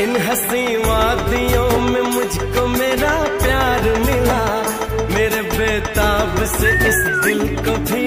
इन हँसी वादियों में मुझको मेरा प्यार मिला। मेरे बेताब से इस दिल को भी